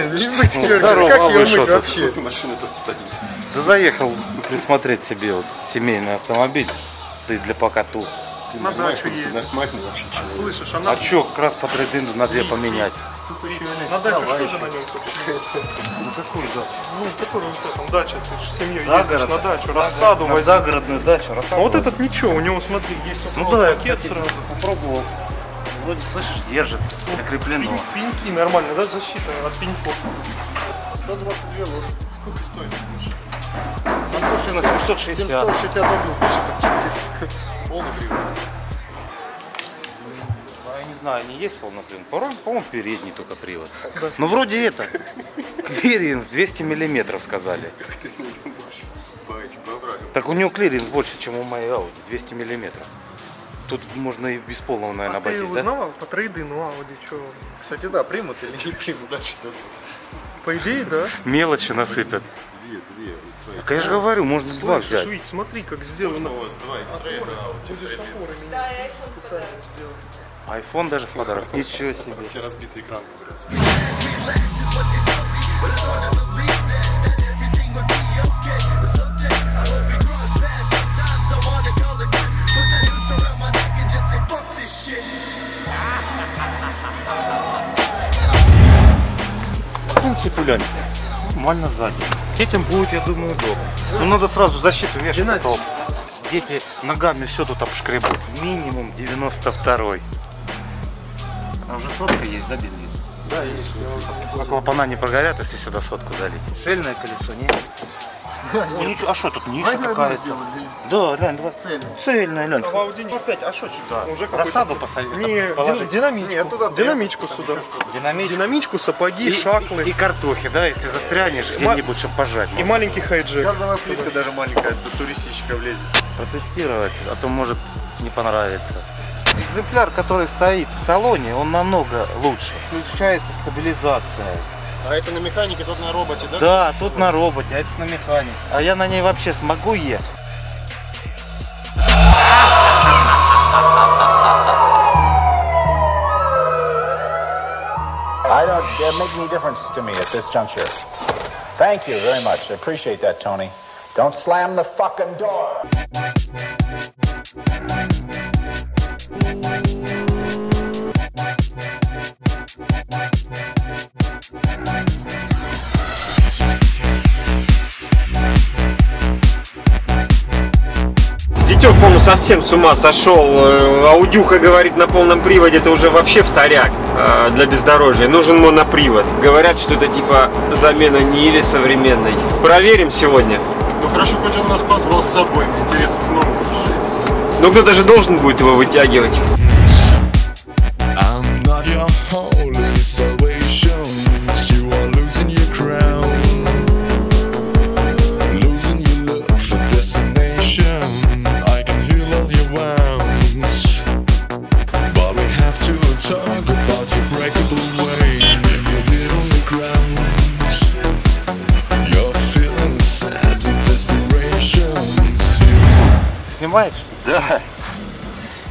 Что ты не мыть Ну, здорово, как а ее что мыть вообще? Сколько машина тут стоит? Да заехал присмотреть себе вот семейный автомобиль. Да и для покату. На дачу ездить. Нормально вообще чего? Слышишь, а А на, чё, как раз по трейдинду на две поменять. на дачу что же на нем? Ну какую дачу? Ну, какой у тебя там дача? Ты же с семьей ездишь на дачу, рассаду возить. загородную дачу. рассаду А вот возить. этот ничего, у него, смотри, есть вот Ну да, пакет сразу. попробовал. Вроде, слышишь, держится, закреплено. Пень- Пеньки нормально, да, защита от пеньков. 122 лошади. Сколько стоит машина? Слушай, на 760. 761 пишет. Полный привод. А Я не знаю, они есть полнопривод? По-моему, по-моему, передний только привод. Ну вроде это. Клиренс 200 миллиметров сказали. Не. Так у него клиренс больше, чем у моей Audi, 200 миллиметров. Тут можно и без полного, наверное, А ты обойтись, да? узнавал по трейдину Audi, что? Кстати, да, примут или не примут? сдачи дадут. По идее, да. Мелочи насыпят. Две, две. вот Так я же говорю, можно два Слышишь, взять. Вить, смотри, как Можно сделано. у вас два Будешь трейдинг? опоры менять. Специально сделано. Айфон даже в подарок. Ничего себе. У тебя разбитый экран как Лень, нормально сзади. Детям будет, я думаю, удобно. Ну, надо сразу защиту вешать. а то Дети ногами все тут обшкребут. Минимум 92-й. А уже сотка есть, да, бензин? Да, есть. А клапана не прогорят, если сюда сотку залить. Цельное колесо, нет? Ну, ничего, а что тут ниша какая-то? Да, глянь, два. Цельное. Цельная, глянь. А опять, а что сюда? Уже Рассаду посадить. Не, динамичку. Нет, туда динамичку сюда. Динамит. Динамичку, сапоги, И, шаклы и, и, и картохи, да, если застрянешь где-нибудь, чтобы пожать. можно маленький хайджек. Газовая плитка даже маленькая, тут туристичка влезет. протестировать, а то может не понравится. Экземпляр, который стоит в салоне, он намного лучше. Включается стабилизация. А это на механике, тут на роботе, да? Да, тут на роботе, а это на механике. А я на ней вообще смогу ехать? I don't uh, make any difference to me at this juncture. Thank you very much. I appreciate that, Tony. Don't slam the fucking door. Витек, по-моему, совсем с ума сошел. Э, Аудюха говорит на полном приводе, это уже вообще вторяк э, для бездорожья. Нужен монопривод. Говорят, что это типа замена Ниве современной. Проверим сегодня. Ну хорошо, хоть он нас позвал с собой. Интересно самому посмотреть. Но кто-то же должен будет его вытягивать. Seems Снимаешь? Да.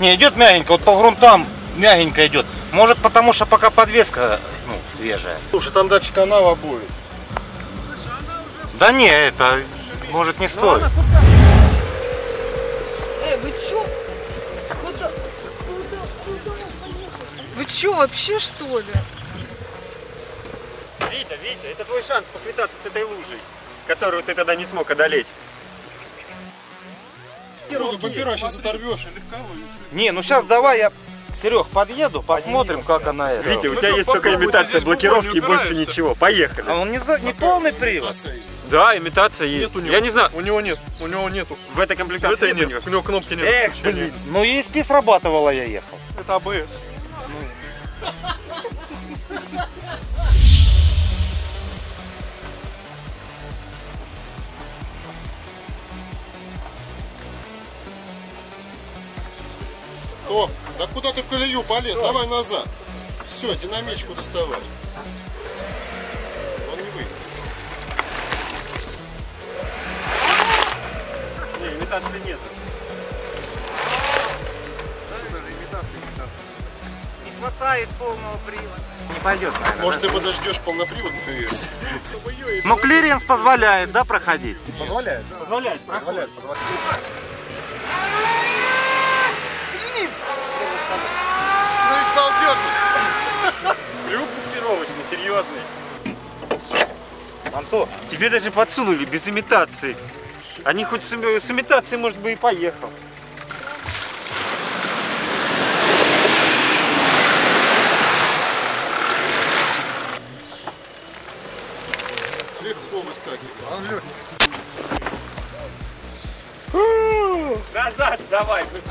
Не, идет мягенько, вот по грунтам мягенько идет. Может потому что пока подвеска ну, свежая. Слушай, там дальше канава будет. Да не, это может не стоит. Эй, вы чё? Куда? Куда? Куда? Вы чё, вообще что ли? Витя, Витя, это твой шанс поквитаться с этой лужей, которую ты тогда не смог одолеть. Ну, бампера сейчас оторвешь. Не, ну сейчас давай я, Серег, подъеду, посмотрим, как она это. Витя, у тебя есть только имитация блокировки и больше ничего. Поехали. А он не, за, не полный привод. Да, имитация есть. Нет у него. Я не знаю, У него нет, у него нету. в этой В комплектации этой нет у нет, него. у него кнопки нет. Эх, блин. Ну ESP срабатывала, я ехал. Это АБС. Стоп! Да куда ты в колею полез? Давай назад. Все, динамичку доставай. Он не выйдет. Не, имитации нет. Даже имитация, имитация. Не хватает. полного привода. Не пойдет, наверное. Может, ты подождешь полноприводную версию? Но клиренс позволяет, да, проходить? Позволяет? Позволяет. Позволяет, позволяет. Ну и балдёрный. Трюк буксировочный, серьезный. Антон, Тебе даже подсунули без имитации. Они хоть с, с имитацией, может быть, и поехал. Легко выскакивает. Назад давай. Ты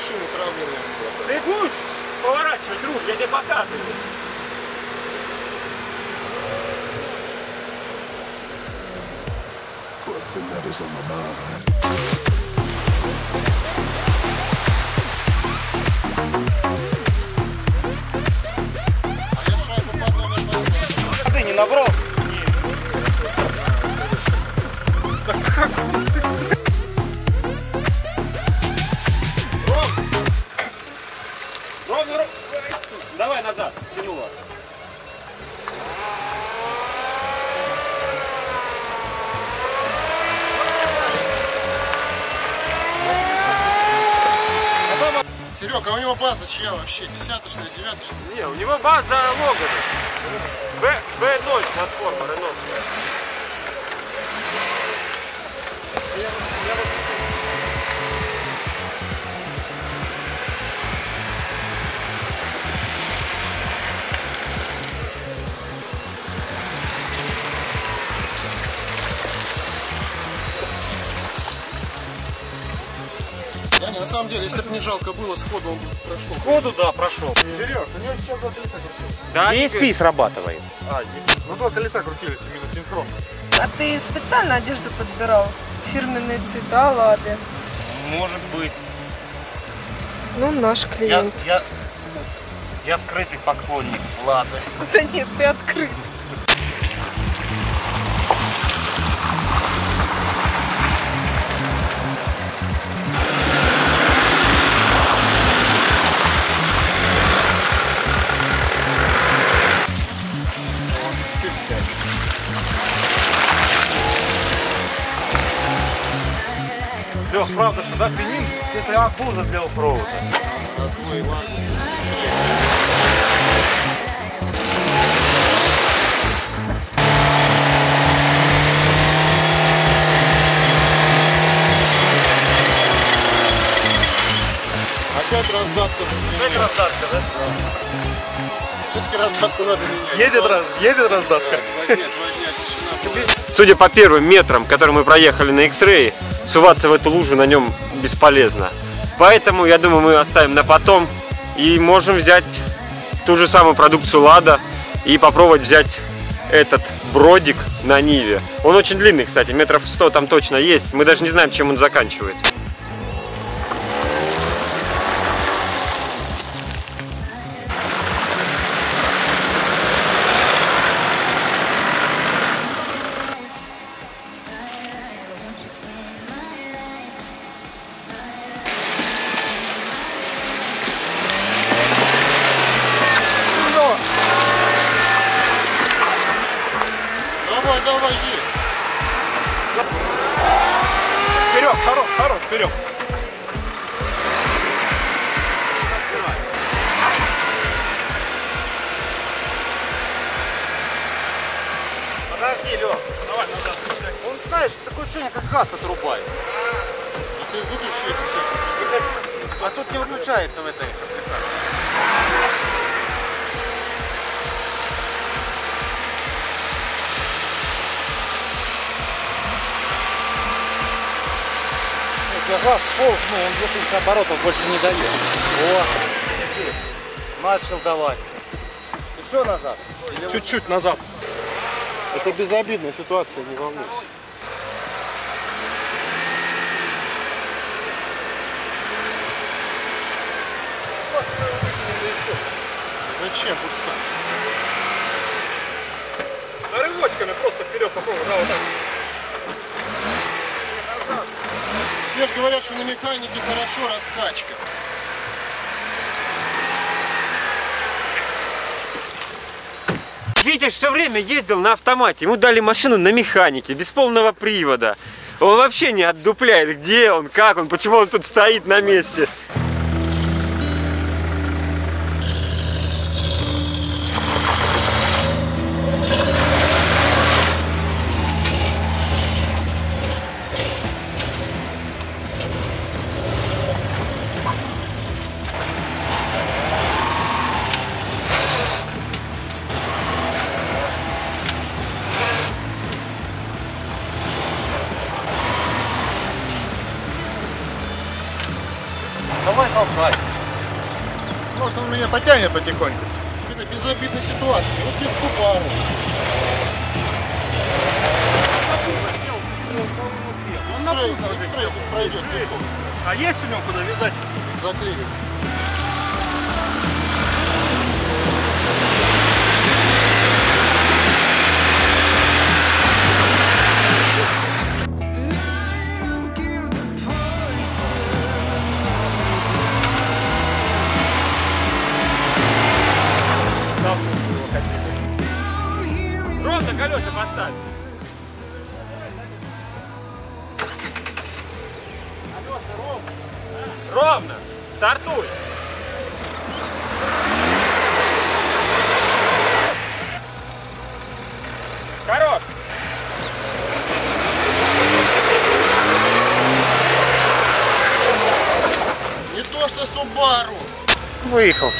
шина травленная была. Ты будешь поворачивать рук, я тебе показываю. А я шайбу по одной не поставил. А ты не Серега, а у него база чья вообще? Десяточная, девяточная? Не, у него база Логана. Б, Б0 платформа Реновская. Самом деле, если бы не жалко было, сходу он прошел. Ходу, да, прошел. Серег, у него сейчас два колеса крутились. Да, ESP срабатывает. А, есть. Ну, два колеса крутились именно синхронно. А ты специально одежду подбирал? Фирменные цвета, лады. Может быть. Ну, наш Я, клиент. я, я скрытый поклонник. Ладно. Да нет, ты открыт. Правда, сюда пенин, это обуза для оффроуда. А твой Лагус Опять раздатка зазвенела. раздатка, да? Все-таки раздатку надо менять. Едет, раз, едет раздатка. Два дня, два дня. Судя по первым метрам, которые мы проехали на X-Ray, суваться в эту лужу на нем бесполезно. Поэтому, я думаю, мы оставим на потом и можем взять ту же самую продукцию Лада и попробовать взять этот бродик на Ниве. Он очень длинный, кстати, метров 100 там точно есть. Мы даже не знаем, чем он заканчивается. Давай, давай, едь. Вперед, хорош, хорош, вперед. Подожди, Лех. Давай, назад. Он, знаешь, такое ощущение, как газ отрубает. И ты выключи это все. А тут не выключается в этой только газ, пол, ну, он 2000 оборотов больше не дает. Вот. Начал давать. Еще назад? Чуть-чуть назад. Это безобидная ситуация, не волнуйся. Зачем пусть сам? Рывочками просто вперед попробуй, да, вот так. Все же говорят, что на механике хорошо раскачка. Витя все время ездил на автомате. Ему дали машину на механике, без полного привода. Он вообще не отдупляет, где он, как он, почему он тут стоит на месте. Потянет потихоньку. Это безобидная ситуация. Вот тебе Субару. А есть у него куда вязать? Заклеился.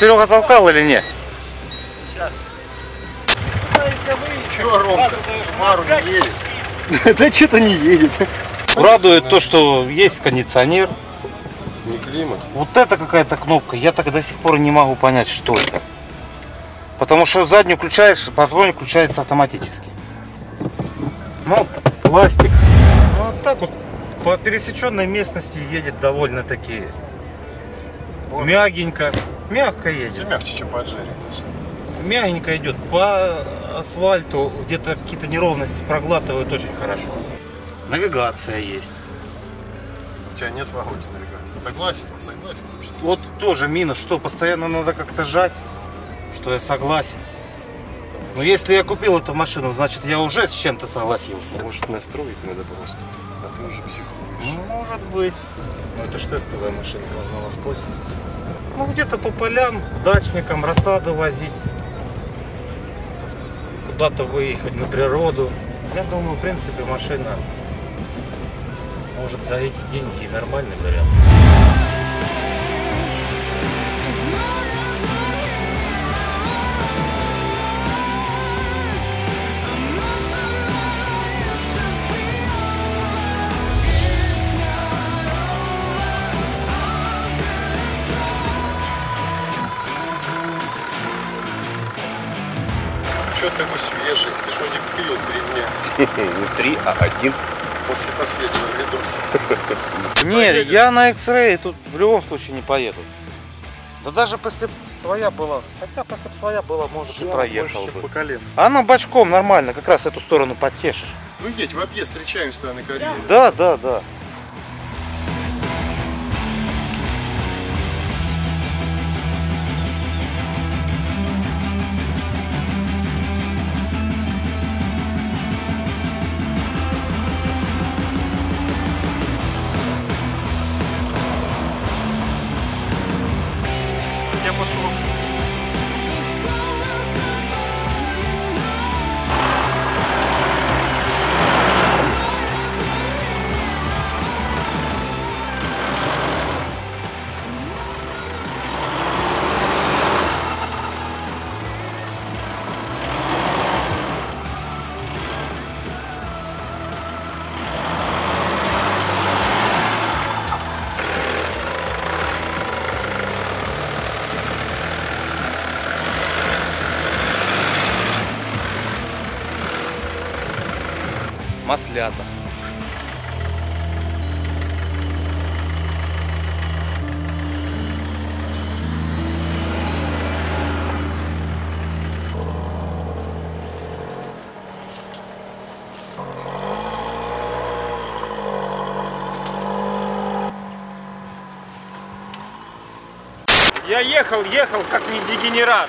Серега толкал или нет? Чего, Ромка, Субару не едет? Да что-то не едет. Радует то, что есть кондиционер. Не климат. Вот это какая-то кнопка. Я так до сих пор не могу понять, что это. Потому что заднюю включаешь, патроник включается автоматически. Ну, пластик. Ну, Вот так вот по пересеченной местности едет довольно-таки мягенько. Мягко Все едет. мягче, чем поджарик. даже. Мягенько идет. По асфальту где-то какие-то неровности проглатывает очень хорошо. Навигация есть. У тебя нет в охоте навигации. Согласен, согласен. вообще. Вот тоже минус, что постоянно надо как-то жать, что я согласен. Но если я купил эту машину, значит я уже с чем-то согласился. Может настроить надо просто. А ты уже психуешь. Ну, может быть. Но это же тестовая машинка, она воспользуется. Ну, где-то по полям, дачникам рассаду возить. Куда-то выехать на природу. Я думаю, в принципе, машина может за эти деньги нормальный вариант. 3А1 после последнего видоса. Нет, я на X-Ray тут в любом случае не поеду. Да даже после своя была, хотя после своя была, может и проехал бы. чем по. А она бочком нормально, как раз эту сторону потешишь. Ну едь, в объезд встречаемся на карьере. Да, да, да. маслята. Я ехал, ехал, как не дегенерат.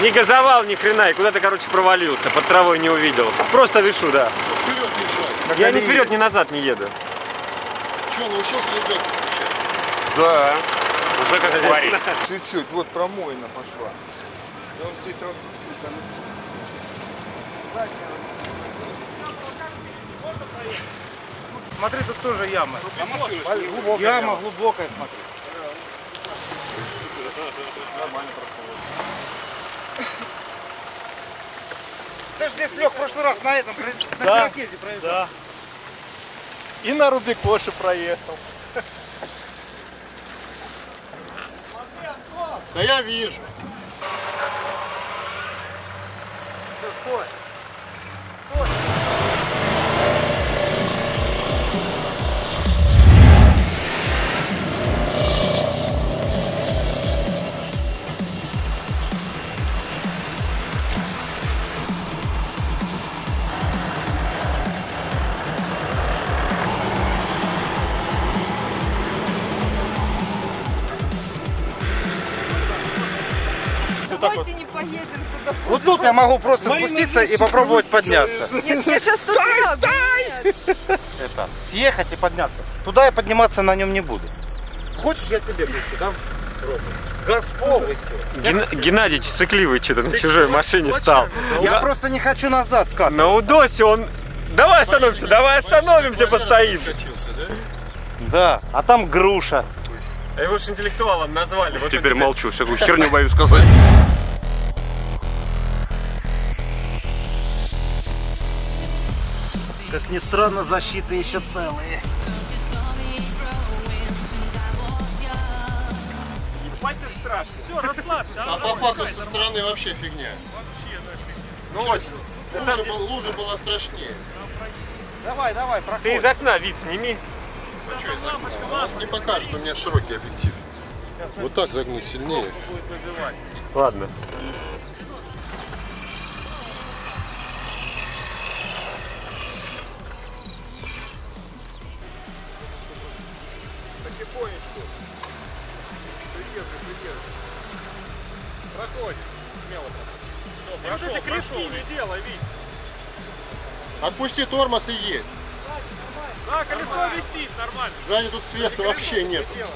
Не газовал ни хрена и куда-то, короче, провалился. Под травой не увидел. Просто вешу, да. Я ни вперед, ни назад не еду. Че, научился ребят включать? Да. Уже как говорит. Чуть-чуть, вот промоина пошла. И он здесь там Смотри, тут тоже яма. Яма глубокая, смотри. Ты же здесь лег в прошлый раз на этом, на Да. Чирокезе проехал. Да. И на Рубикоше проехал. Да я вижу. Давайте я могу просто спуститься и попробовать подняться. Нет, я сейчас туда. Нет. Это, съехать и подняться. Туда я подниматься на нем не буду. Хочешь, я тебе ключи дам? Газ полный все. Ген- Геннадий сыкливый что-то на чужой машине стал. Я просто не хочу назад скатывать. На Удосе он... Давай остановимся, давай остановимся, постоим. да? Да, а там груша. А его же интеллектуалом назвали. Вот Теперь это- молчу, всякую херню боюсь сказать. Как ни странно, защиты еще целые. Ебать как страшно. Все, расслабься. А по факту со стороны вообще фигня. Ну вот, Лужа, был- лужа была страшнее. Давай, давай, ты проходи. из окна вид сними. А что из окна? Он не покажет, у меня широкий объектив. Вот так загнуть сильнее. Ладно. Проходит. Смело. И вот эти клешни не делай, Вить. Отпусти тормоз и едь. Да, колесо висит, нормально. Сзади тут свеса вообще нет. Она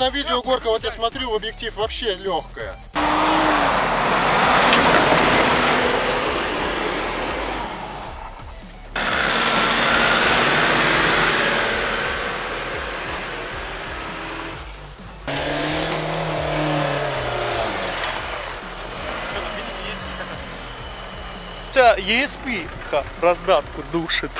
на видео горка, вот я смотрю, в объектив вообще легкая. Тебя ESP раздатку душит.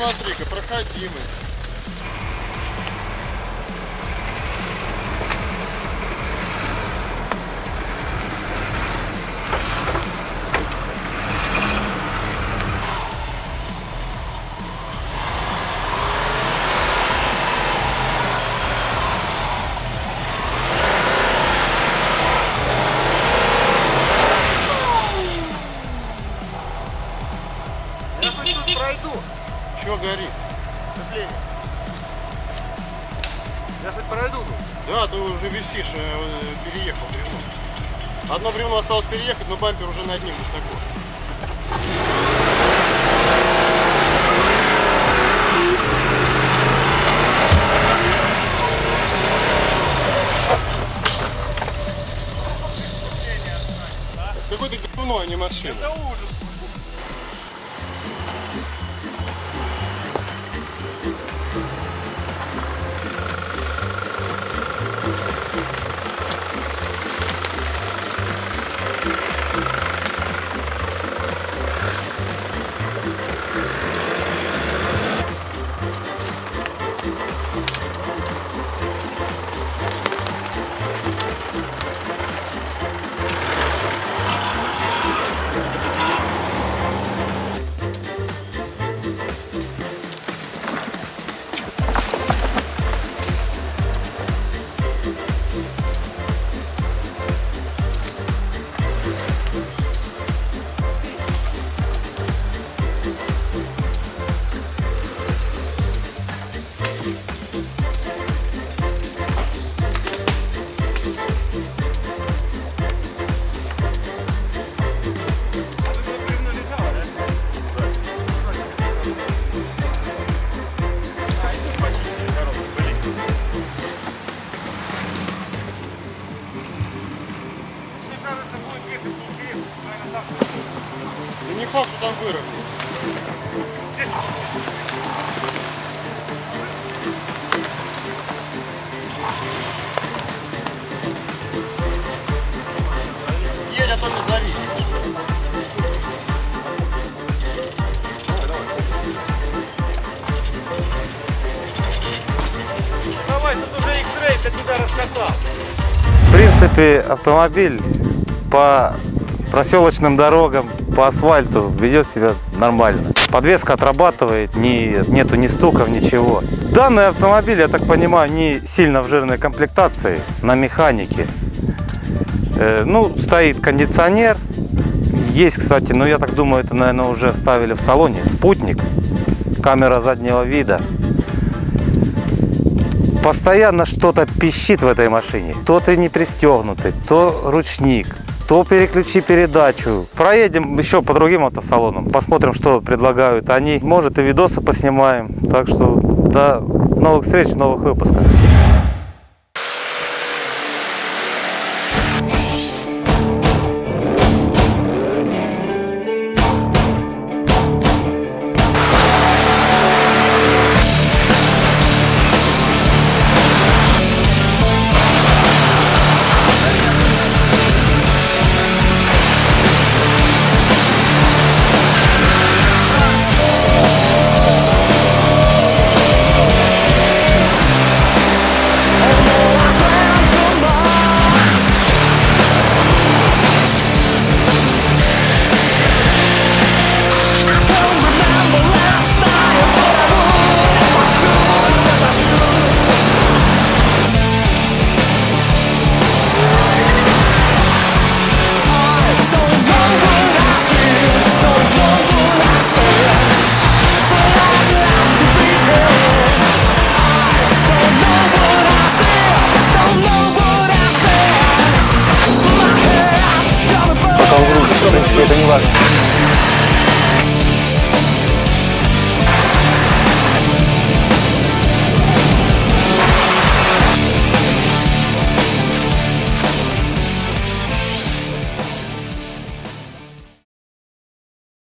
Смотри-ка, проходимый. Висишь, э, переехал бревно. Одно бревно осталось переехать, но бампер уже над ним высоко. Какое-то говно, а не машина. Это ужас. В принципе, автомобиль по проселочным дорогам, по асфальту ведет себя нормально. Подвеска отрабатывает, ни, нету ни стуков, ничего. Данный автомобиль, я так понимаю, не сильно в жирной комплектации, на механике. Э, ну, стоит кондиционер. Есть, кстати, но я так думаю, это, наверное, уже ставили в салоне. Спутник, камера заднего вида. Постоянно что-то пищит в этой машине. То ты не пристегнутый, то ручник, то переключи передачу. Проедем еще по другим автосалонам, посмотрим, что предлагают они. Может и видосы поснимаем. Так что до новых встреч новых выпусках.